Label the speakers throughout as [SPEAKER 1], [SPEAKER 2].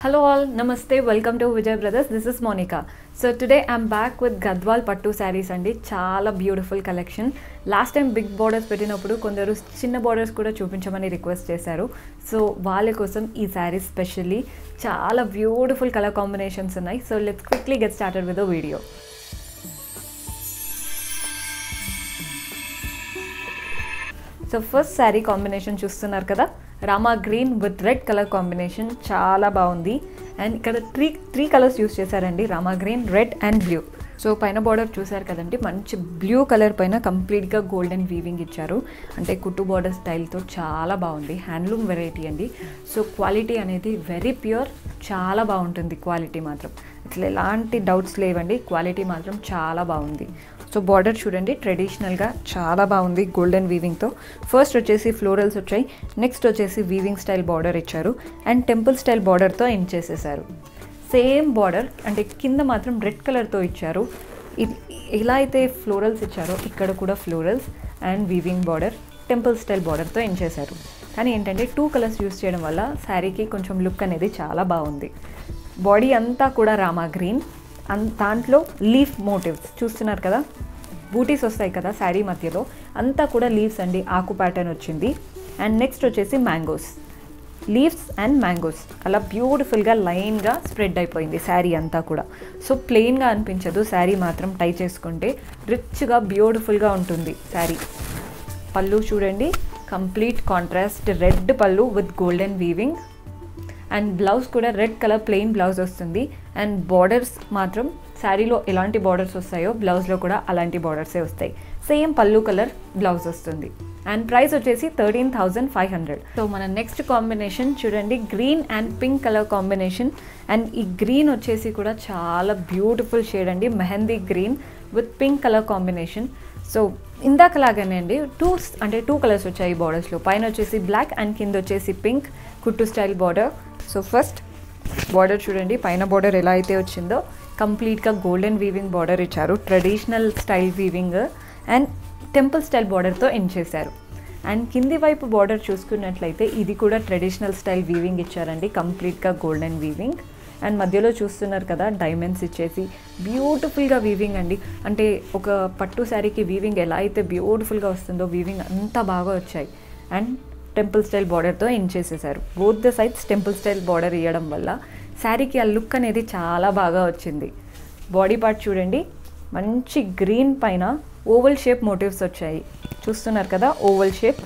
[SPEAKER 1] Hello all, Namaste, welcome to Vijay Brothers. This is Monica. So today I'm back with Gadwal pattu saris అండి చాలా beautiful collection last time big borders పెట్టినప్పుడు కొందరు చిన్న borders కూడా చూపించమని request చేశారు so వాళ్ళ కోసం ఈ శారీస్ స్పెషల్లీ చాలా బ్యూటిఫుల్ కలర్ కాంబినేషన్స్ ఉన్నాయి so let's quickly get started with video so first sari combination చూస్తున్నారు కదా? Rama green with red colour combination చాలా బాగుంది. అండ్ ఇక్కడ త్రీ త్రీ కలర్స్ యూస్ చేశారండి. Rama green red and blue so పైన border చూసారు కదండి. మంచి బ్లూ కలర్ పైన కంప్లీట్గా గోల్డెన్ వీవింగ్ ఇచ్చారు. అంటే కుట్టు బార్డర్ స్టైల్తో చాలా బాగుంది. హ్యాండ్లూమ్ వెరైటీ అండి. సో క్వాలిటీ అనేది వెరీ ప్యూర్ చాలా బాగుంటుంది క్వాలిటీ మాత్రం. అసలు ఎలాంటి డౌట్స్ లేవండి. క్వాలిటీ మాత్రం చాలా బాగుంది. సో బార్డర్ చూడండి ట్రెడిషనల్గా చాలా బాగుంది గోల్డెన్ వీవింగ్తో ఫస్ట్ వచ్చేసి ఫ్లోరల్స్ వచ్చాయి నెక్స్ట్ వచ్చేసి వీవింగ్ స్టైల్ బార్డర్ ఇచ్చారు. అండ్ టెంపుల్ స్టైల్ బార్డర్తో ఎండ్ చేసేసారు. సేమ్ బార్డర్ అంటే కింద మాత్రం రెడ్ కలర్తో ఇచ్చారు. ఎలా అయితే ఫ్లోరల్స్ ఇచ్చారో ఇక్కడ కూడా florals and weaving border temple style బార్డర్తో ఎండ్ చేశారు. కానీ ఏంటంటే టూ కలర్స్ యూస్ చేయడం వల్ల శారీకి కొంచెం లుక్ అనేది చాలా బాగుంది. బాడీ అంతా కూడా రామా గ్రీన్ దాంట్లో లీఫ్ మోటివ్స్ చూస్తున్నారు కదా? బూటీస్ వస్తాయి కదా శారీ మధ్యలో? అంతా కూడా లీవ్స్ అండి. ఆకు ప్యాటర్న్ వచ్చింది. అండ్ నెక్స్ట్ వచ్చేసి మ్యాంగోస్. Leaves and mangoes. అలా బ్యూటిఫుల్గా లైన్గా స్ప్రెడ్ అయిపోయింది శారీ అంతా కూడా. సో ప్లెయిన్గా అనిపించదు. శారీ మాత్రం టై చేసుకుంటే రిచ్గా బ్యూటిఫుల్గా ఉంటుంది శారీ. పళ్ళు చూడండి. Complete contrast. Red pallu with golden weaving. And blouse కూడా రెడ్ కలర్ ప్లెయిన్ బ్లౌజ్ వస్తుంది. అండ్ బార్డర్స్ మాత్రం శారీలో ఎలాంటి బార్డర్స్ వస్తాయో బ్లౌజ్లో కూడా అలాంటి బార్డర్సే వస్తాయి. సేమ్ పళ్ళు కలర్ బ్లౌజ్ వస్తుంది. అండ్ ప్రైస్ వచ్చేసి thirteen thousand five hundred. So మన నెక్స్ట్ కాంబినేషన్ చూడండి green and pink colour combination. And ఈ గ్రీన్ వచ్చేసి కూడా చాలా బ్యూటిఫుల్ షేడ్ అండి mehndi green with pink colour combination. So ఇందాకలాగానే అండి టూ అంటే టూ కలర్స్ వచ్చాయి బార్డర్స్లో. పైన వచ్చేసి బ్లాక్ అండ్ కింద వచ్చేసి పింక్ కుట్టు style border. So first border చూడండి. పైన బార్డర్ ఎలా అయితే వచ్చిందో కంప్లీట్గా గోల్డెన్ వీవింగ్ బార్డర్ ఇచ్చారు. Traditional style weaving and temple style బార్డర్తో ఎండ్ చేశారు. అండ్ కింది వైపు బార్డర్ చూసుకున్నట్లయితే ఇది కూడా ట్రెడిషనల్ స్టైల్ వీవింగ్ ఇచ్చారండి. కంప్లీట్గా గోల్డెన్ వీవింగ్ అండ్ మధ్యలో చూస్తున్నారు కదా డైమండ్స్ ఇచ్చేసి. బ్యూటిఫుల్గా వీవింగ్ అండి. అంటే ఒక పట్టు శారీకి వీవింగ్ ఎలా అయితే బ్యూటిఫుల్గా వస్తుందో వీవింగ్ అంతా బాగా వచ్చాయి. అండ్ టెంపుల్ స్టైల్ బార్డర్తో ఎండ్ చేసేసారు. Both the sides temple style border ఇవ్వడం వల్ల శారీకి ఆ లుక్ అనేది చాలా బాగా వచ్చింది. బాడీ పార్ట్ చూడండి మంచి గ్రీన్ పైన ఓవల్ షేప్ మోటివ్స్ వచ్చాయి. చూస్తున్నారు కదా ఓవల్ షేప్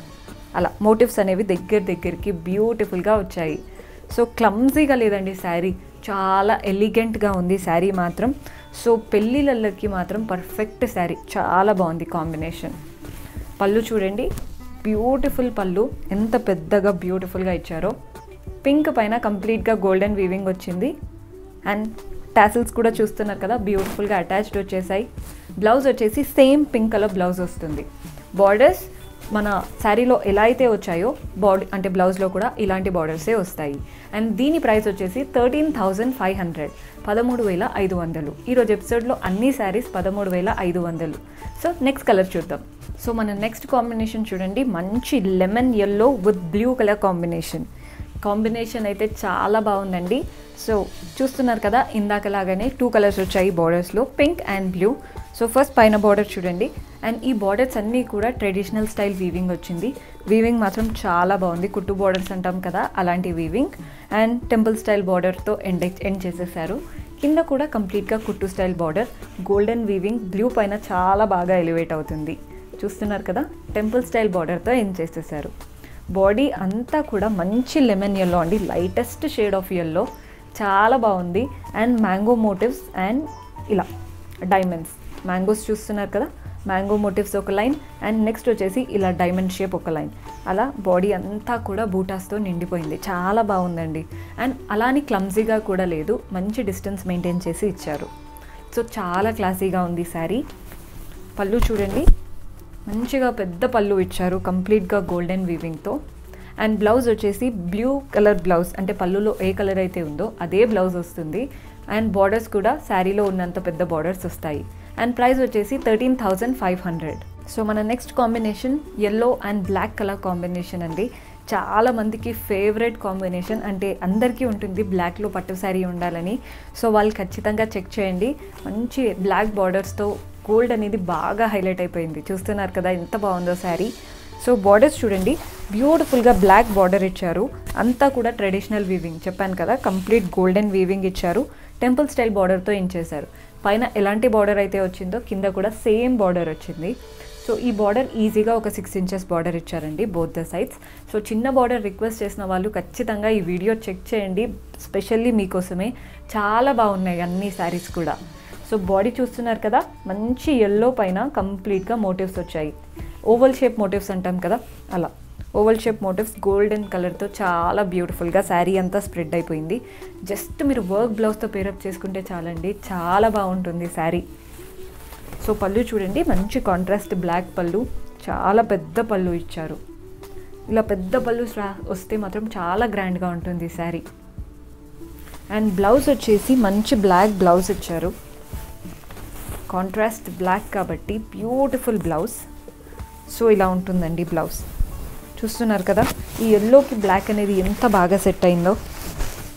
[SPEAKER 1] అలా మోటివ్స్ అనేవి దగ్గర దగ్గరికి బ్యూటిఫుల్గా వచ్చాయి. సో క్లమ్జీగా లేదండి శారీ. చాలా ఎలిగెంట్గా ఉంది శారీ మాత్రం. సో పెళ్ళిళ్ళకి మాత్రం పర్ఫెక్ట్ శారీ. చాలా బాగుంది కాంబినేషన్ పళ్ళు చూడండి బ్యూటిఫుల్ పళ్ళు ఎంత పెద్దగా బ్యూటిఫుల్గా ఇచ్చారో. పింక్ పైన కంప్లీట్గా గోల్డెన్ వీవింగ్ వచ్చింది. అండ్ టాసిల్స్ కూడా చూస్తున్నారు కదా బ్యూటిఫుల్గా అటాచ్డ్ వచ్చేసాయి. బ్లౌజ్ వచ్చేసి సేమ్ పింక్ కలర్ బ్లౌజ్ వస్తుంది. బార్డర్స్ మన శారీలో ఎలా అయితే వచ్చాయో బాడీ అంటే బ్లౌజ్లో కూడా ఇలాంటి బార్డర్సే వస్తాయి. అండ్ దీని ప్రైస్ వచ్చేసి థర్టీన్ థౌజండ్ ఫైవ్ హండ్రెడ్. పదమూడు వేల ఐదు వందలు. ఈరోజు ఎపిసోడ్లో అన్ని శారీస్ పదమూడు వేల ఐదు వందలు. సో నెక్స్ట్ కలర్ చూద్దాం. సో మన నెక్స్ట్ కాంబినేషన్ చూడండి. మంచి lemon yellow with blue colour combination combination అయితే చాలా బాగుందండి. సో చూస్తున్నారు కదా ఇందాకలాగానే టూ కలర్స్ వచ్చాయి బార్డర్స్లో pink and blue so first పైన బార్డర్ చూడండి. అండ్ ఈ బార్డర్స్ అన్నీ కూడా ట్రెడిషనల్ స్టైల్ వీవింగ్ వచ్చింది. వీవింగ్ మాత్రం చాలా బాగుంది. కుట్టు బార్డర్స్ అంటాం కదా అలాంటి వీవింగ్ అండ్ టెంపుల్ స్టైల్ బార్డర్తో ఎండ్ ఎండ్ చేసేసారు. కింద కూడా కంప్లీట్గా కుట్టు style border golden weaving blue పైన చాలా బాగా ఎలివేట్ అవుతుంది. చూస్తున్నారు కదా టెంపుల్ స్టైల్ బార్డర్తో ఏం చేసేసారు? బాడీ అంతా కూడా మంచి లెమన్ ఎల్లో అండి. లైటెస్ట్ షేడ్ ఆఫ్ ఎల్లో చాలా బాగుంది. అండ్ మ్యాంగో మోటివ్స్ అండ్ ఇలా డైమండ్స్ మ్యాంగోస్ చూస్తున్నారు కదా మ్యాంగో మోటివ్స్ ఒక లైన్ అండ్ నెక్స్ట్ వచ్చేసి ఇలా డైమండ్ షేప్ ఒక లైన్. అలా బాడీ అంతా కూడా బూటాస్తో నిండిపోయింది. చాలా బాగుందండి. అండ్ అలానే క్లమ్జీగా కూడా లేదు. మంచి డిస్టెన్స్ మెయింటైన్ చేసి ఇచ్చారు. సో చాలా క్లాసీగా ఉంది శారీ. పళ్ళు చూడండి. మంచిగా పెద్ద పళ్ళు ఇచ్చారు. కంప్లీట్గా గోల్డెన్ వీవింగ్తో. అండ్ బ్లౌజ్ వచ్చేసి బ్లూ కలర్ బ్లౌజ్. అంటే పళ్ళులో ఏ కలర్ అయితే ఉందో అదే బ్లౌజ్ వస్తుంది. అండ్ బార్డర్స్ కూడా శారీలో ఉన్నంత పెద్ద బార్డర్స్ వస్తాయి. అండ్ ప్రైస్ వచ్చేసి thirteen thousand five hundred. So మన next combination yellow and black colour combination అండి. చాలా మందికి ఫేవరెట్ కాంబినేషన్ అంటే అందరికీ ఉంటుంది బ్లాక్లో పట్టు శారీ ఉండాలని. సో వాళ్ళు ఖచ్చితంగా చెక్ చేయండి. మంచి బ్లాక్ బార్డర్స్తో గోల్డ్ అనేది బాగా హైలైట్ అయిపోయింది. చూస్తున్నారు కదా ఎంత బాగుందో శారీ. సో బార్డర్స్ చూడండి. బ్యూటిఫుల్గా బ్లాక్ బార్డర్ ఇచ్చారు. అంతా కూడా ట్రెడిషనల్ వీవింగ్ చెప్పాను కదా కంప్లీట్ గోల్డెన్ వీవింగ్ ఇచ్చారు. టెంపుల్ స్టైల్ బార్డర్తో చేశారు. పైన ఎలాంటి బార్డర్ అయితే వచ్చిందో కింద కూడా సేమ్ బార్డర్ వచ్చింది. సో ఈ బార్డర్ ఈజీగా ఒక సిక్స్ ఇంచెస్ బార్డర్ ఇచ్చారండి బోత్ ద సైడ్స్ సో చిన్న బార్డర్ రిక్వెస్ట్ చేసిన వాళ్ళు ఖచ్చితంగా ఈ వీడియో చెక్ చేయండి. స్పెషల్లీ మీకోసమే. చాలా బాగున్నాయి అన్ని శారీస్ కూడా. సో బాడీ చూస్తున్నారు కదా? మంచి ఎల్లో పైన కంప్లీట్గా మోటివ్స్ వచ్చాయి. ఓవల్ షేప్ మోటివ్స్ అంటాం కదా? అలా. ఓవల్ షేప్ మోటివ్స్ గోల్డెన్ కలర్తో చాలా బ్యూటిఫుల్గా శారీ అంతా స్ప్రెడ్ అయిపోయింది. జస్ట్ మీరు వర్క్ బ్లౌజ్తో పేరప్ చేసుకుంటే చాలండి. చాలా బాగుంటుంది శారీ. సో పళ్ళు చూడండి మంచి కాంట్రాస్ట్ బ్లాక్ పళ్ళు. చాలా పెద్ద పళ్ళు ఇచ్చారు. ఇలా పెద్ద పళ్ళు రా- వస్తే మాత్రం చాలా గ్రాండ్గా ఉంటుంది శారీ. అండ్ బ్లౌజ్ వచ్చేసి మంచి బ్లాక్ బ్లౌజ్ ఇచ్చారు. కాంట్రాస్ట్ బ్లాక్ కాబట్టి బ్యూటిఫుల్ బ్లౌజ్ సో ఇలా ఉంటుందండి బ్లౌజ్ చూస్తున్నారు కదా ఈ ఎల్లోకి బ్లాక్ అనేది ఎంత బాగా సెట్ అయిందో.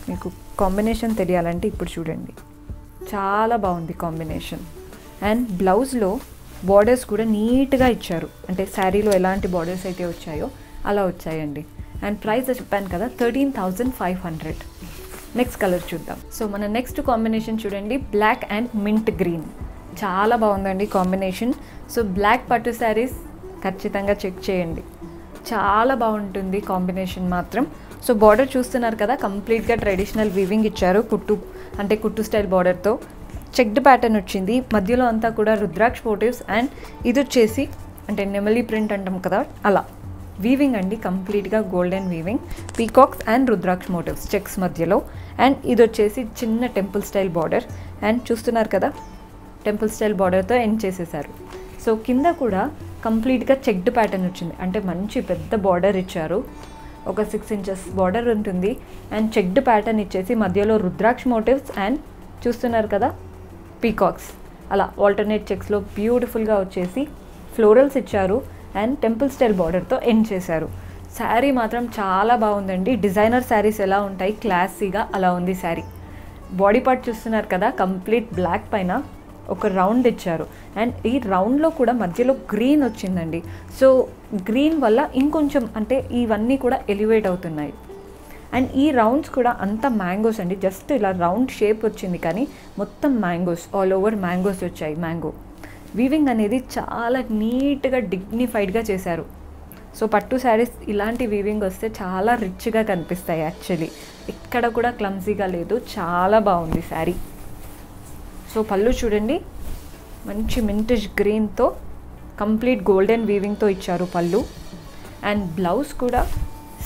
[SPEAKER 1] మీకు కాంబినేషన్ తెలియాలంటే ఇప్పుడు చూడండి. చాలా బాగుంది కాంబినేషన్ అండ్ బ్లౌజ్లో బార్డర్స్ కూడా నీట్గా ఇచ్చారు. అంటే శారీలో ఎలాంటి బార్డర్స్ అయితే వచ్చాయో అలా వచ్చాయండి. అండ్ ప్రైస్ చెప్పాను కదా thirteen thousand five hundred next colour చూద్దాం. సో మన నెక్స్ట్ కాంబినేషన్ చూడండి బ్లాక్ అండ్ మింట్ గ్రీన్ చాలా బాగుందండి కాంబినేషన్ సో బ్లాక్ పట్టు శారీస్ ఖచ్చితంగా చెక్ చేయండి. చాలా బాగుంటుంది కాంబినేషన్ మాత్రం. సో బార్డర్ చూస్తున్నారు కదా కంప్లీట్గా ట్రెడిషనల్ వీవింగ్ ఇచ్చారు కుట్టు అంటే కుట్టు స్టైల్ బార్డర్తో. చెక్డ్ ప్యాటర్న్ వచ్చింది. మధ్యలో అంతా కూడా రుద్రాక్ష మోటివ్స్ అండ్ ఇది వచ్చేసి అంటే నెమలి ప్రింట్ అంటాం కదా అలా. వీవింగ్ అండి కంప్లీట్గా golden weaving peacocks and rudraksha motives checks మధ్యలో. అండ్ ఇది వచ్చేసి చిన్న టెంపుల్ స్టైల్ బార్డర్ అండ్ చూస్తున్నారు కదా టెంపుల్ స్టైల్ బార్డర్తో ఎండ్ చేసేసారు. సో కింద కూడా కంప్లీట్గా చెక్డ్ ప్యాటర్న్ వచ్చింది. అంటే మంచి పెద్ద బార్డర్ ఇచ్చారు. ఒక సిక్స్ ఇంచెస్ బార్డర్ ఉంటుంది. అండ్ చెక్డ్ ప్యాటర్న్ ఇచ్చేసి మధ్యలో రుద్రాక్ష మోటివ్స్ అండ్ చూస్తున్నారు కదా పీకాక్స్. అలా ఆల్టర్నేట్ చెక్స్లో బ్యూటిఫుల్గా వచ్చేసి ఫ్లోరల్స్ ఇచ్చారు. అండ్ టెంపుల్ స్టైల్ బార్డర్తో ఎండ్ చేశారు. శారీ మాత్రం చాలా బాగుందండి. డిజైనర్ శారీస్ ఎలా ఉంటాయి? క్లాసీగా అలా ఉంది శారీ. బాడీ పార్ట్ చూస్తున్నారు కదా కంప్లీట్ బ్లాక్ పైన. ఒక రౌండ్ ఇచ్చారు. అండ్ ఈ రౌండ్లో కూడా మధ్యలో గ్రీన్ వచ్చిందండి. సో గ్రీన్ వల్ల ఇంకొంచెం అంటే ఇవన్నీ కూడా ఎలివేట్ అవుతున్నాయి. అండ్ ఈ రౌండ్స్ కూడా అంత మ్యాంగోస్ అండి. జస్ట్ ఇలా రౌండ్ షేప్ వచ్చింది కానీ మొత్తం మ్యాంగోస్ ఆల్ ఓవర్ మ్యాంగోస్ వచ్చాయి మ్యాంగో. వీవింగ్ అనేది చాలా నీట్గా డిగ్నిఫైడ్గా చేశారు. సో పట్టు శారీస్ ఇలాంటి వీవింగ్ వస్తే చాలా రిచ్గా కనిపిస్తాయి యాక్చువల్లీ. ఎక్కడ కూడా క్లమ్జీగా లేదు. చాలా బాగుంది శారీ. సో పళ్ళు చూడండి. మంచి మింటిష్ గ్రీన్తో కంప్లీట్ గోల్డెన్ వీవింగ్తో ఇచ్చారు పళ్ళు. అండ్ బ్లౌజ్ కూడా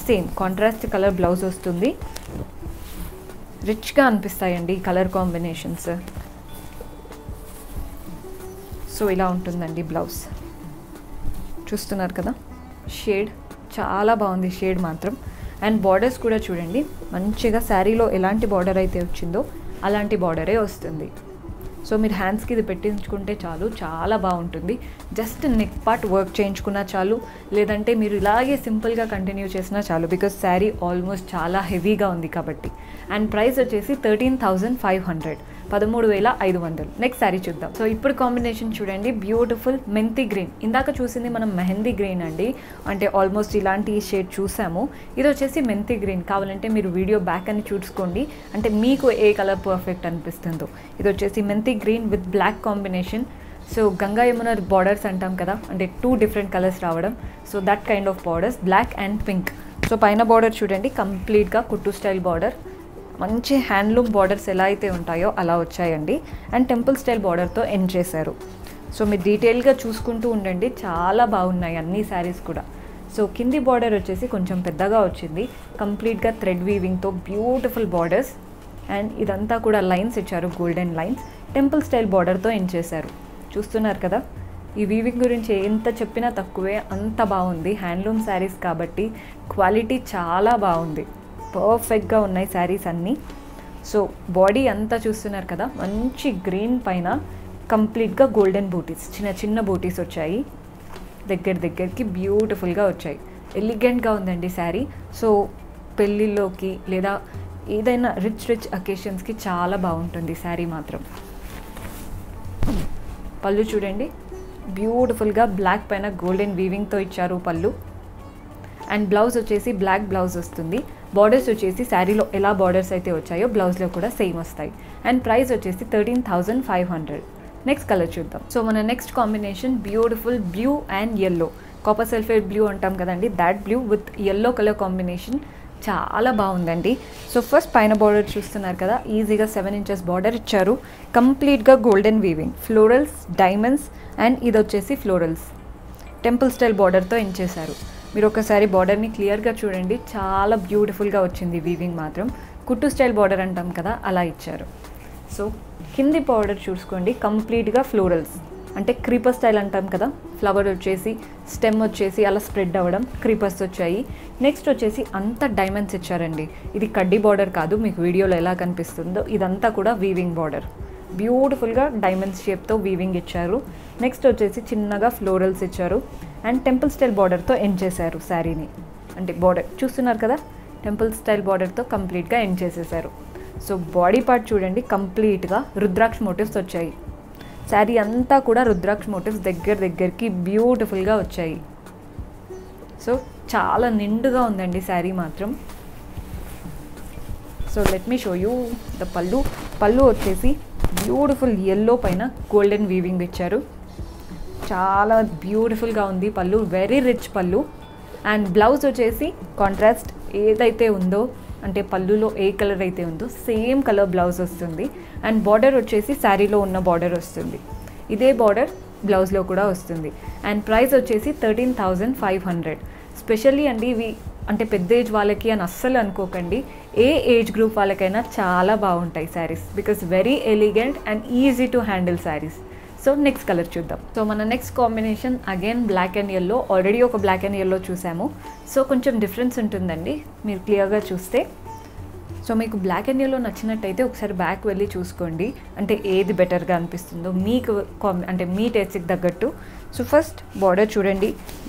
[SPEAKER 1] సేమ్ కాంట్రాస్ట్ కలర్ బ్లౌజ్ వస్తుంది. రిచ్గా అనిపిస్తాయండి ఈ కలర్ కాంబినేషన్స్ సో ఇలా ఉంటుందండి బ్లౌజ్ చూస్తున్నారు కదా? షేడ్ చాలా బాగుంది షేడ్ మాత్రం. అండ్ బార్డర్స్ కూడా చూడండి. మంచిగా శారీలో ఎలాంటి బార్డర్ అయితే వచ్చిందో అలాంటి బార్డరే వస్తుంది. సో మీరు హ్యాండ్స్కి ఇది పెట్టించుకుంటే చాలు చాలా బాగుంటుంది. జస్ట్ నెక్ పార్ట్ వర్క్ చేయించుకున్నా చాలు లేదంటే మీరు ఇలాగే సింపుల్గా కంటిన్యూ చేసినా చాలు బికాస్ శారీ ఆల్మోస్ట్ చాలా హెవీగా ఉంది కాబట్టి. అండ్ ప్రైస్ వచ్చేసి థర్టీన్ థౌజండ్ ఫైవ్ హండ్రెడ్ పదమూడు వేల ఐదు వందలు. నెక్స్ట్ శారీ చూద్దాం. సో ఇప్పుడు కాంబినేషన్ చూడండి. బ్యూటిఫుల్ మెంతి గ్రీన్. ఇందాక చూసింది మనం మెహందీ గ్రీన్ అండి. అంటే ఆల్మోస్ట్ ఇలాంటి షేడ్ చూసాము. ఇది వచ్చేసి మెంతి గ్రీన్. కావాలంటే మీరు వీడియో బ్యాక్ అని చూసుకోండి. అంటే మీకు ఏ కలర్ పర్ఫెక్ట్ అనిపిస్తుందో. ఇది వచ్చేసి menthi green with black combination so Ganga Yamuna borders అంటాం కదా. అంటే టూ డిఫరెంట్ కలర్స్ రావడం. So that kind of borders black and pink so పైన బార్డర్ చూడండి. కంప్లీట్గా కుట్టు స్టైల్ బార్డర్ మంచి హ్యాండ్లూమ్ బార్డర్స్ ఎలా అయితే ఉంటాయో అలా వచ్చాయండి. అండ్ టెంపుల్ స్టైల్ బార్డర్తో ఎండ్ చేశారు. సో మీరు డీటెయిల్గా చూసుకుంటూ ఉండండి. చాలా బాగున్నాయి అన్ని శారీస్ కూడా. సో కింది బార్డర్ వచ్చేసి కొంచెం పెద్దగా వచ్చింది. కంప్లీట్గా థ్రెడ్ వీవింగ్తో బ్యూటిఫుల్ బార్డర్స్. అండ్ ఇదంతా కూడా లైన్స్ ఇచ్చారు గోల్డెన్ లైన్స్. టెంపుల్ స్టైల్ బార్డర్తో ఎండ్ చేశారు. చూస్తున్నారు కదా? ఈ వీవింగ్ గురించి ఎంత చెప్పినా తక్కువే అంత బాగుంది. హ్యాండ్లూమ్ శారీస్ కాబట్టి క్వాలిటీ చాలా బాగుంది. పర్ఫెక్ట్గా ఉన్నాయి శారీస్ అన్నీ. సో బాడీ అంతా చూస్తున్నారు కదా మంచి గ్రీన్ పైన కంప్లీట్గా గోల్డెన్ బూటీస్ చిన్న చిన్న బూటీస్ వచ్చాయి. దగ్గర దగ్గరికి బ్యూటిఫుల్గా వచ్చాయి. ఎలిగెంట్గా ఉందండి శారీ. సో పెళ్ళిళ్ళలోకి లేదా ఏదైనా రిచ్ రిచ్ అకేషన్స్కి చాలా బాగుంటుంది శారీ మాత్రం. పళ్ళు చూడండి. బ్యూటిఫుల్గా బ్లాక్ పైన గోల్డెన్ వీవింగ్తో ఇచ్చారు పళ్ళు. అండ్ బ్లౌజ్ వచ్చేసి బ్లాక్ బ్లౌజ్ వస్తుంది. బార్డర్స్ వచ్చేసి శారీలో ఎలా బార్డర్స్ అయితే వచ్చాయో బ్లౌజ్లో కూడా సేమ్ వస్తాయి. అండ్ ప్రైస్ వచ్చేసి thirteen thousand five hundred next colour చూద్దాం. సో మన next combination beautiful blue and yellow copper sulphate blue అంటాం కదండి that blue with yellow colour combination చాలా బాగుందండి. సో ఫస్ట్ పైన బార్డర్ చూస్తున్నారు కదా ఈజీగా సెవెన్ ఇంచెస్ బార్డర్ ఇచ్చారు. కంప్లీట్గా golden weaving florals diamonds and ఇది వచ్చేసి ఫ్లోరల్స్ టెంపుల్ స్టైల్ బార్డర్తో ఎంచేశారు. మీరు ఒకసారి బార్డర్ని క్లియర్గా చూడండి. చాలా బ్యూటిఫుల్గా వచ్చింది వీవింగ్ మాత్రం. కుట్టు స్టైల్ బార్డర్ అంటాం కదా అలా ఇచ్చారు. సో కింది బార్డర్ చూసుకోండి. కంప్లీట్గా ఫ్లోరల్స్ అంటే క్రీపర్ స్టైల్ అంటాం కదా ఫ్లవర్ వచ్చేసి స్టెమ్ వచ్చేసి అలా స్ప్రెడ్ అవ్వడం క్రీపర్స్ వచ్చాయి. నెక్స్ట్ వచ్చేసి అంత డైమండ్స్ ఇచ్చారండి. ఇది కడ్డీ బార్డర్ కాదు మీకు వీడియోలో ఎలా కనిపిస్తుందో ఇదంతా కూడా వీవింగ్ బార్డర్ బ్యూటిఫుల్గా డైమండ్స్ షేప్తో వీవింగ్ ఇచ్చారు. నెక్స్ట్ వచ్చేసి చిన్నగా ఫ్లోరల్స్ ఇచ్చారు. అండ్ టెంపుల్ స్టైల్ బార్డర్తో ఎండ్ చేశారు శారీని. అంటే బార్డర్ చూస్తున్నారు కదా? టెంపుల్ స్టైల్ బార్డర్తో కంప్లీట్గా ఎండ్ చేసేసారు సో బాడీ పార్ట్ చూడండి కంప్లీట్గా రుద్రాక్ష మోటివ్స్ వచ్చాయి. శారీ అంతా కూడా రుద్రాక్ష మోటివ్స్ దగ్గర దగ్గరికి బ్యూటిఫుల్గా వచ్చాయి. సో చాలా నిండుగా ఉందండి శారీ మాత్రం. So let me show you the pallu pallu వచ్చేసి బ్యూటిఫుల్ ఎల్లో పైన గోల్డెన్ వీవింగ్ ఇచ్చారు. చాలా బ్యూటిఫుల్గా ఉంది pallu very rich pallu and blouse వచ్చేసి కాంట్రాస్ట్ ఏదైతే ఉందో అంటే పళ్ళులో ఏ కలర్ అయితే ఉందో సేమ్ కలర్ బ్లౌజ్ వస్తుంది. అండ్ బార్డర్ వచ్చేసి శారీలో ఉన్న బార్డర్ వస్తుంది. ఇదే బార్డర్ బ్లౌజ్లో కూడా వస్తుంది. అండ్ ప్రైస్ వచ్చేసి thirteen thousand five hundred specially అండి ఇవి అంటే పెద్ద ఏజ్ వాళ్ళకి అని అస్సలు అనుకోకండి. ఏ ఏజ్ గ్రూప్ వాళ్ళకైనా చాలా బాగుంటాయి saris. Because very elegant and easy to handle saris. So next colour చూద్దాం. సో మన next combination again black and yellow already ఒక బ్లాక్ అండ్ ఎల్లో చూసాము. సో కొంచెం డిఫరెన్స్ ఉంటుందండి. మీరు క్లియర్గా చూస్తే. సో మీకు బ్లాక్ అండ్ ఎల్లో నచ్చినట్టయితే ఒకసారి బ్యాక్ వెళ్ళి చూసుకోండి. అంటే ఏది బెటర్గా అనిపిస్తుందో. మీకు అంటే మీ టేస్ట్కి తగ్గట్టు. సో ఫస్ట్ బార్డర్ చూడండి.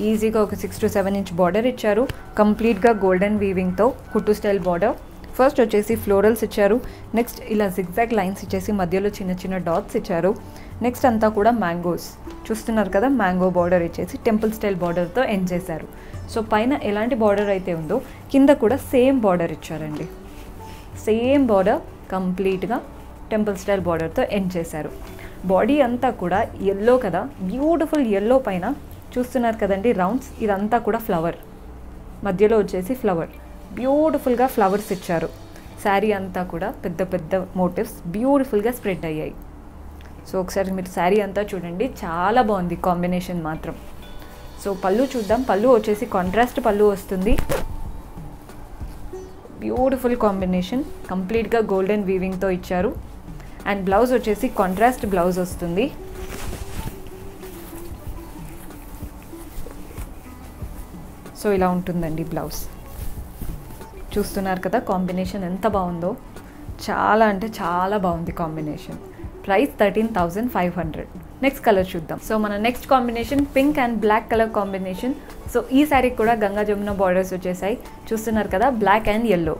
[SPEAKER 1] ఈజీగా ఒక six to seven inch border ఇచ్చారు. కంప్లీట్గా గోల్డెన్ వీవింగ్తో కుట్టు స్టైల్ బార్డర్ ఫస్ట్ వచ్చేసి ఫ్లోరల్స్ ఇచ్చారు. నెక్స్ట్ ఇలా జిగ్జాగ్ లైన్స్ ఇచ్చేసి మధ్యలో చిన్న చిన్న డాట్స్ ఇచ్చారు. నెక్స్ట్ అంతా కూడా మ్యాంగోస్ చూస్తున్నారు కదా మ్యాంగో బార్డర్ ఇచ్చేసి టెంపుల్ స్టైల్ బార్డర్తో ఎండ్ చేశారు. సో పైన ఎలాంటి బార్డర్ అయితే ఉందో కింద కూడా సేమ్ బార్డర్ ఇచ్చారండి. సేమ్ బార్డర్ కంప్లీట్గా టెంపుల్ స్టైల్ బార్డర్తో ఎండ్ చేశారు. బాడీ అంతా కూడా ఎల్లో కదా. బ్యూటిఫుల్ ఎల్లో పైన చూస్తున్నారు కదండి రౌండ్స్ ఇదంతా కూడా ఫ్లవర్ మధ్యలో వచ్చేసి ఫ్లవర్ బ్యూటిఫుల్గా ఫ్లవర్స్ ఇచ్చారు. శారీ అంతా కూడా పెద్ద పెద్ద మోటివ్స్ బ్యూటిఫుల్గా స్ప్రెడ్ అయ్యాయి. సో ఒకసారి మీరు శారీ అంతా చూడండి. చాలా బాగుంది కాంబినేషన్ మాత్రం. సో పళ్ళు చూద్దాం. పళ్ళు వచ్చేసి కాంట్రాస్ట్ పళ్ళు వస్తుంది. బ్యూటిఫుల్ కాంబినేషన్ కంప్లీట్గా గోల్డెన్ వీవింగ్తో ఇచ్చారు. అండ్ బ్లౌజ్ వచ్చేసి కాంట్రాస్ట్ బ్లౌజ్ వస్తుంది. సో ఇలా ఉంటుందండి బ్లౌజ్. చూస్తున్నారు కదా కాంబినేషన్ ఎంత బాగుందో. చాలా అంటే చాలా బాగుంది combination. Price thirteen thousand five hundred. Next colour చూద్దాం. సో మన next combination pink and black colour combination. So ఈ శారీకి కూడా గంగా జమున బార్డర్స్ వచ్చేసాయి. చూస్తున్నారు కదా బ్లాక్ అండ్ ఎల్లో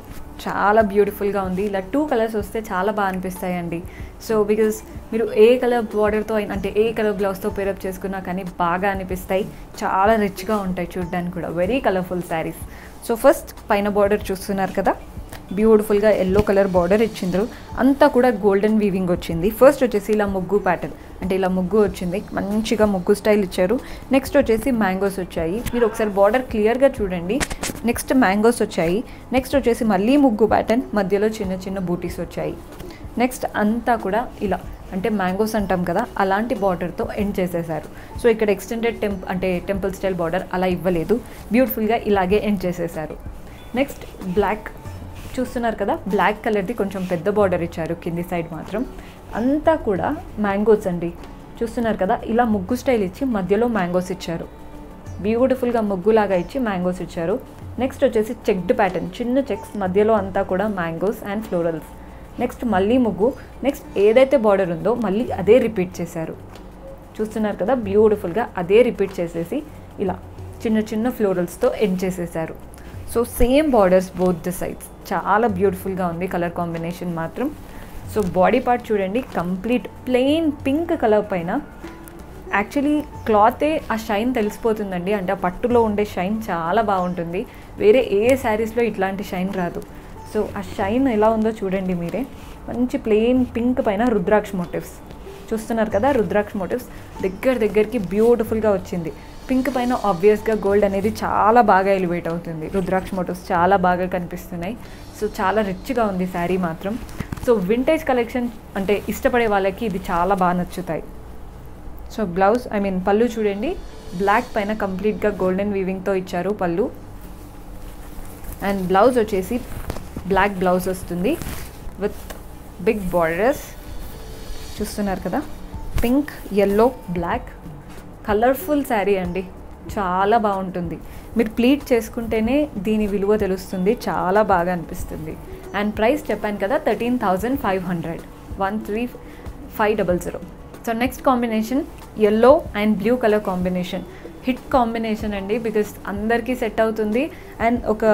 [SPEAKER 1] చాలా బ్యూటిఫుల్గా ఉంది. ఇలా టూ కలర్స్ వస్తే చాలా బాగా అనిపిస్తాయండి. సో బికాజ్ మీరు ఏ కలర్ బార్డర్తో అంటే ఏ కలర్ బ్లౌజ్తో పేరప్ చేసుకున్నా కానీ బాగా అనిపిస్తాయి. చాలా రిచ్గా ఉంటాయి చూడడానికి కూడా. Very colourful saris so first పైన బార్డర్ చూస్తున్నారు కదా? బ్యూటిఫుల్గా ఎల్లో కలర్ బార్డర్ ఇచ్చిండ్రు. అంతా కూడా గోల్డెన్ వీవింగ్ వచ్చింది. ఫస్ట్ వచ్చేసి ఇలా ముగ్గు ప్యాటర్న్. అంటే ఇలా ముగ్గు వచ్చింది. మంచిగా ముగ్గు స్టైల్ ఇచ్చారు. నెక్స్ట్ వచ్చేసి మ్యాంగోస్ వచ్చాయి. మీరు ఒకసారి బార్డర్ క్లియర్గా చూడండి. నెక్స్ట్ మ్యాంగోస్ వచ్చాయి. నెక్స్ట్ వచ్చేసి మళ్ళీ ముగ్గు ప్యాటర్న్. మధ్యలో చిన్న చిన్న బూటీస్ వచ్చాయి. నెక్స్ట్ అంతా కూడా ఇలా. అంటే మ్యాంగోస్ అంటాం కదా అలాంటి బార్డర్తో ఎండ్ చేసేసారు. సో ఇక్కడ ఎక్స్టెండెడ్ టెంప్ అంటే టెంపుల్ స్టైల్ బార్డర్ అలా ఇవ్వలేదు. బ్యూటిఫుల్గా ఇలాగే ఎండ్ చేసేసారు. నెక్స్ట్ బ్లాక్ చూస్తున్నారు కదా బ్లాక్ కలర్ది కొంచెం పెద్ద బార్డర్ ఇచ్చారు కింది సైడ్ మాత్రం. అంతా కూడా మ్యాంగోస్ అండి. చూస్తున్నారు కదా ఇలా ముగ్గు స్టైల్ ఇచ్చి మధ్యలో మ్యాంగోస్ ఇచ్చారు. బ్యూటిఫుల్గా ముగ్గులాగా ఇచ్చి మ్యాంగోస్ ఇచ్చారు. నెక్స్ట్ వచ్చేసి చెక్డ్ ప్యాటర్న్ చిన్న చెక్స్ మధ్యలో అంతా కూడా మ్యాంగోస్ అండ్ ఫ్లోరల్స్ నెక్స్ట్ మళ్ళీ ముగ్గు నెక్స్ట్ ఏదైతే బార్డర్ ఉందో మళ్ళీ అదే రిపీట్ చేశారు. చూస్తున్నారు కదా బ్యూటిఫుల్గా అదే రిపీట్ చేసేసి ఇలా చిన్న చిన్న ఫ్లోరల్స్తో ఎండ్ చేసేసారు. So same borders both the sides చాలా బ్యూటిఫుల్గా ఉంది కలర్ కాంబినేషన్ మాత్రం. సో బాడీ పార్ట్ చూడండి కంప్లీట్ ప్లెయిన్ పింక్ కలర్ పైన. యాక్చువల్లీ క్లాతే ఆ షైన్ తెలిసిపోతుందండి. అంటే ఆ పట్టులో ఉండే షైన్ చాలా బాగుంటుంది. వేరే ఏ శారీస్లో ఇట్లాంటి షైన్ రాదు. సో ఆ షైన్ ఎలా ఉందో చూడండి మీరే. మంచి ప్లెయిన్ పింక్ పైన రుద్రాక్ష మోటివ్స్ చూస్తున్నారు కదా రుద్రాక్ష మోటివ్స్ దగ్గర దగ్గరికి బ్యూటిఫుల్గా వచ్చింది. పింక్ పైన ఆబ్వియస్గా గోల్డ్ అనేది చాలా బాగా ఎలివేట్ అవుతుంది. రుద్రాక్ష మోటోస్ చాలా బాగా కనిపిస్తున్నాయి. సో చాలా రిచ్గా ఉంది శారీ మాత్రం. సో వింటేజ్ కలెక్షన్ అంటే ఇష్టపడే వాళ్ళకి ఇది చాలా బాగా నచ్చుతాయి. సో బ్లౌజ్ ఐ మీన్ పళ్ళు చూడండి. బ్లాక్ పైన కంప్లీట్గా గోల్డెన్ వీవింగ్తో ఇచ్చారు పళ్ళు. అండ్ బ్లౌజ్ వచ్చేసి బ్లాక్ బ్లౌజ్ వస్తుంది. విత్ బిగ్ బార్డర్స్ చూస్తున్నారు కదా? Pink yellow black colourful sari అండి. చాలా బాగుంటుంది. మీరు ప్లీట్ చేసుకుంటేనే దీని విలువ తెలుస్తుంది. చాలా బాగా అనిపిస్తుంది. అండ్ ప్రైస్ చెప్పాను కదా thirteen thousand five hundred. One three five double zero. So next combination yellow and blue colour combination. Hit combination అండి బికాస్ అందరికీ సెట్ అవుతుంది. అండ్ ఒక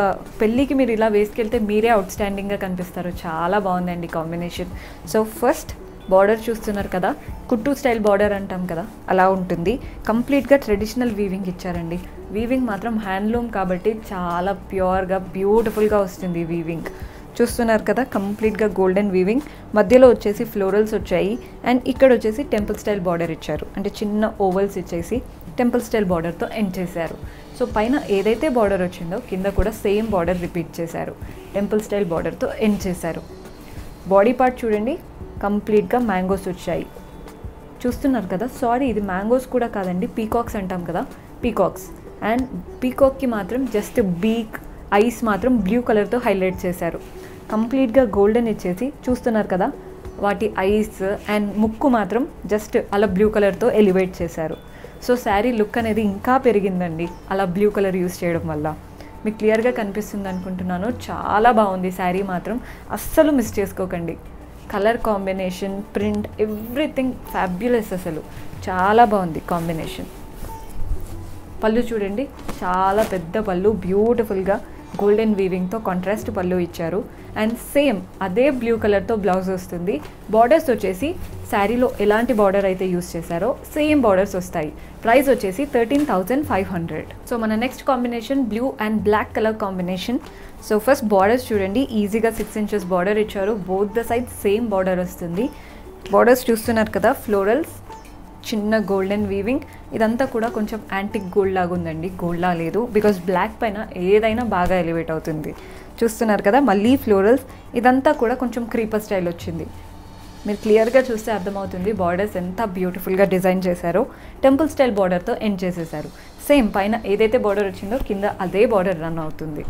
[SPEAKER 1] పెళ్ళికి మీరు ఇలా వేసుకెళ్తే మీరే అవుట్ స్టాండింగ్గా కనిపిస్తారు. చాలా బాగుందండి కాంబినేషన్. సో ఫస్ట్ బార్డర్ చూస్తున్నారు కదా కుట్టు స్టైల్ బార్డర్ అంటాం కదా అలా ఉంటుంది. కంప్లీట్గా ట్రెడిషనల్ వీవింగ్ ఇచ్చారండి. వీవింగ్ మాత్రం హ్యాండ్లూమ్ కాబట్టి చాలా ప్యూర్గా బ్యూటిఫుల్గా వస్తుంది వీవింగ్ చూస్తున్నారు కదా కంప్లీట్గా గోల్డెన్ వీవింగ్ మధ్యలో వచ్చేసి ఫ్లోరల్స్ వచ్చాయి. అండ్ ఇక్కడ వచ్చేసి టెంపుల్ స్టైల్ బార్డర్ ఇచ్చారు. అంటే చిన్న ఓవల్స్ ఇచ్చేసి టెంపుల్ స్టైల్ బార్డర్తో ఎండ్ చేశారు. సో పైన ఏదైతే బార్డర్ వచ్చిందో కింద కూడా సేమ్ బార్డర్ రిపీట్ చేశారు. టెంపుల్ స్టైల్ బార్డర్తో ఎండ్ చేశారు. బాడీ పార్ట్ చూడండి. కంప్లీట్గా మ్యాంగోస్ వచ్చాయి. చూస్తున్నారు కదా? సారీ ఇది మ్యాంగోస్ కూడా కాదండి పీకాక్స్ అంటాం కదా? పీకాక్స్. అండ్ పీకాక్కి మాత్రం జస్ట్ బీక్ ఐస్ మాత్రం బ్లూ కలర్తో హైలైట్ చేశారు. కంప్లీట్గా గోల్డెన్ ఇచ్చేసి చూస్తున్నారు కదా? వాటి ఐస్ అండ్ ముక్కు మాత్రం జస్ట్ అలా బ్లూ కలర్తో ఎలివేట్ చేశారు. సో శారీ లుక్ అనేది ఇంకా పెరిగిందండి అలా బ్లూ కలర్ యూస్ చేయడం వల్ల. మీకు క్లియర్గా కనిపిస్తుంది అనుకుంటున్నాను చాలా బాగుంది శారీ మాత్రం. అస్సలు మిస్ చేసుకోకండి. Colour combination print everything fabulous అసలు. చాలా బాగుంది కాంబినేషన్. పళ్ళు చూడండి చాలా పెద్ద పళ్ళు బ్యూటిఫుల్గా గోల్డెన్ వీవింగ్తో కాంట్రాస్ట్ పళ్ళు ఇచ్చారు. అండ్ సేమ్ అదే బ్లూ కలర్తో బ్లౌజ్ వస్తుంది. బార్డర్స్ వచ్చేసి శారీలో ఎలాంటి బార్డర్ అయితే యూస్ చేశారో సేమ్ బార్డర్స్ వస్తాయి. ప్రైస్ వచ్చేసి thirteen thousand five hundred so మన next combination blue and black colour combination so first borders చూడండి. ఈజీగా సిక్స్ ఇంచెస్ బార్డర్ ఇచ్చారు. Both the side same border వస్తుంది. బార్డర్స్ చూస్తున్నారు కదా ఫ్లోరల్స్ చిన్న గోల్డెన్ వీవింగ్ ఇదంతా కూడా కొంచెం యాంటిక్ గోల్డ్ లాగా ఉందండి. గోల్డ్ లేదు. బికాస్ బ్లాక్ పైన ఏదైనా బాగా ఎలివేట్ అవుతుంది. చూస్తున్నారు కదా మళ్ళీ ఫ్లోరల్స్ ఇదంతా కూడా కొంచెం క్రీపర్ స్టైల్ వచ్చింది. మీరు క్లియర్గా చూస్తే అర్థమవుతుంది బార్డర్స్ ఎంత బ్యూటిఫుల్గా డిజైన్ చేశారో. టెంపుల్ స్టైల్ బార్డర్తో ఎండ్ చేసేసారు. సేమ్ పైన ఏదైతే బార్డర్ వచ్చిందో కింద అదే బార్డర్ రన్ అవుతుంది.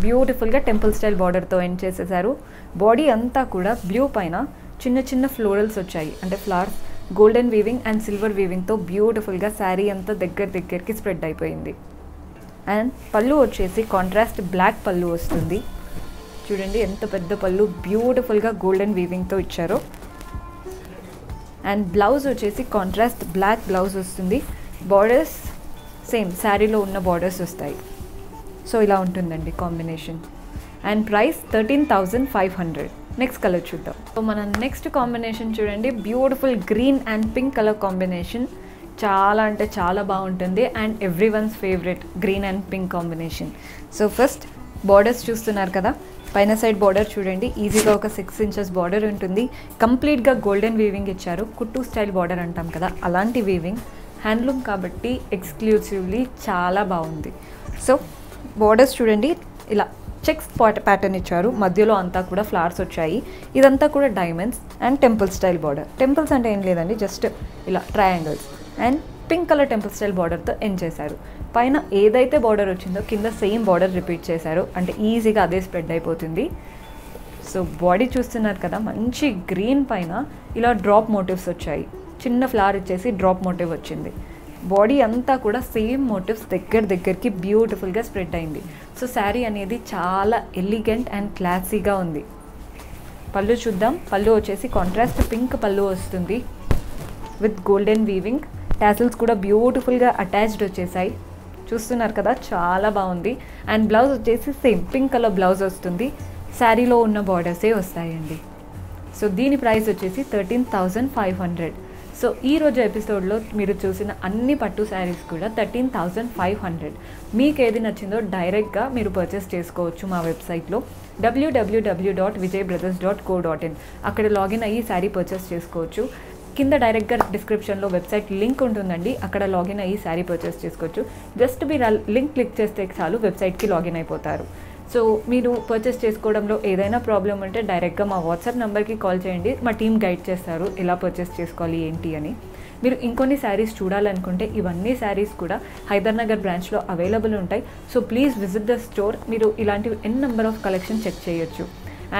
[SPEAKER 1] బ్యూటిఫుల్గా టెంపుల్ స్టైల్ బార్డర్తో ఎండ్ చేసేసారు. బాడీ అంతా కూడా బ్లూ పైన చిన్న చిన్న ఫ్లోరల్స్ వచ్చాయి. అంటే flowers golden weaving and silver వీవింగ్తో బ్యూటిఫుల్గా శారీ అంతా దగ్గర దగ్గరికి స్ప్రెడ్ అయిపోయింది. అండ్ పళ్ళు వచ్చేసి కాంట్రాస్ట్ బ్లాక్ పళ్ళు వస్తుంది. చూడండి ఎంత పెద్ద పళ్ళు బ్యూటిఫుల్గా గోల్డెన్ వీవింగ్తో ఇచ్చారో. అండ్ బ్లౌజ్ వచ్చేసి కాంట్రాస్ట్ బ్లాక్ బ్లౌజ్ వస్తుంది. బార్డర్స్ సేమ్ శారీలో ఉన్న బార్డర్స్ వస్తాయి. సో ఇలా ఉంటుందండి combination and price thirteen thousand five hundred next colour చూద్దాం. సో మన నెక్స్ట్ కాంబినేషన్ చూడండి. Beautiful green and pink colour combination చాలా అంటే చాలా బాగుంటుంది. And every one's favourite green and pink combination so first borders చూస్తున్నారు కదా. పైన సైడ్ బార్డర్ చూడండి. ఈజీగా ఒక సిక్స్ ఇంచెస్ బార్డర్ ఉంటుంది. కంప్లీట్గా గోల్డెన్ వీవింగ్ ఇచ్చారు. కుట్టు స్టైల్ బార్డర్ అంటాం కదా. అలాంటి వీవింగ్ హ్యాండ్లూమ్ కాబట్టి ఎక్స్క్లూసివ్లీ చాలా బాగుంది. సో బార్డర్స్ చూడండి. ఇలా చెక్స్ ప్యాటర్న్ ఇచ్చారు. మధ్యలో అంతా కూడా ఫ్లవర్స్ వచ్చాయి. ఇదంతా కూడా diamonds and temple style border temples అంటే ఏం లేదండి జస్ట్ ఇలా triangles and pink colour temple style బార్డర్తో ఎండ్ చేశారు. పైన ఏదైతే బార్డర్ వచ్చిందో కింద సేమ్ బార్డర్ రిపీట్ చేశారు. అంటే ఈజీగా అదే స్ప్రెడ్ అయిపోతుంది. సో బాడీ చూస్తున్నారు కదా మంచి గ్రీన్ పైన ఇలా డ్రాప్ మోటివ్స్ వచ్చాయి. చిన్న ఫ్లవర్ ఇచ్చేసి డ్రాప్ మోటివ్ వచ్చింది. బాడీ అంతా కూడా సేమ్ మోటివ్స్ దగ్గర దగ్గరికి బ్యూటిఫుల్గా స్ప్రెడ్ అయింది. సో శారీ అనేది చాలా ఎలిగెంట్ అండ్ క్లాసీగా ఉంది. పళ్ళు చూద్దాం. పళ్ళు వచ్చేసి కాంట్రాస్ట్ పింక్ పళ్ళు వస్తుంది. విత్ గోల్డెన్ వీవింగ్ టాసిల్స్ కూడా బ్యూటిఫుల్గా అటాచ్డ్ వచ్చేసాయి. చూస్తున్నారు కదా చాలా బాగుంది. అండ్ బ్లౌజ్ వచ్చేసి సేమ్ పింక్ కలర్ బ్లౌజ్ వస్తుంది. శారీలో ఉన్న బార్డర్సే వస్తాయండి. సో దీని ప్రైస్ వచ్చేసి thirteen thousand five hundred so ఈ రోజు ఎపిసోడ్లో మీరు చూసిన అన్ని పట్టు శారీస్ కూడా థర్టీన్ థౌజండ్ ఫైవ్ హండ్రెడ్. మీకు ఏది నచ్చిందో డైరెక్ట్గా మీరు పర్చేస్ చేసుకోవచ్చు మా వెబ్సైట్లో W W W dot Vijay brothers dot co dot in. అక్కడ లాగిన్ అయ్యి శారీ పర్చేస్ చేసుకోవచ్చు. కింద డైరెక్ట్గా డిస్క్రిప్షన్లో వెబ్సైట్ లింక్ ఉంటుందండి. అక్కడ లాగిన్ అయ్యి శారీ పర్చేస్ చేసుకోవచ్చు. జస్ట్ మీరు ఆ లింక్ క్లిక్ చేస్తే చాలు వెబ్సైట్కి లాగిన్ అయిపోతారు. సో మీరు పర్చేస్ చేసుకోవడంలో ఏదైనా ప్రాబ్లం ఉంటే డైరెక్ట్గా మా వాట్సాప్ నెంబర్కి కాల్ చేయండి. మా టీం గైడ్ చేస్తారు ఎలా పర్చేస్ చేసుకోవాలి ఏంటి అని. మీరు ఇంకొన్ని శారీస్ చూడాలనుకుంటే ఇవన్నీ శారీస్ కూడా హైదర్నగర్ బ్రాంచ్లో అవైలబుల్ ఉంటాయి. So please visit the store మీరు ఇలాంటివి N number of collection check చేయొచ్చు.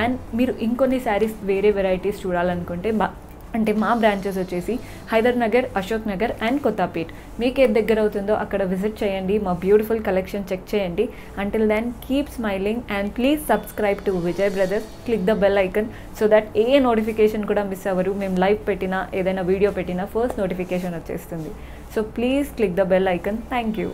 [SPEAKER 1] అండ్ మీరు ఇంకొన్ని శారీస్ వేరే వెరైటీస్ చూడాలనుకుంటే మా అంటే మా బ్రాంచెస్ వచ్చేసి హైదర్ నగర్ అశోక్ నగర్ అండ్ కొత్తాపేట్. మీకు ఏది దగ్గర అవుతుందో అక్కడ విజిట్ చేయండి మా బ్యూటిఫుల్ కలెక్షన్ చెక్ చేయండి. Until then keep smiling and please subscribe to Vijay brothers click the bell icon so that a notification కూడా మిస్ అవ్వరు. మేము లైవ్ పెట్టినా ఏదైనా వీడియో పెట్టినా ఫస్ట్ నోటిఫికేషన్ వచ్చేస్తుంది. So please click the bell icon thank you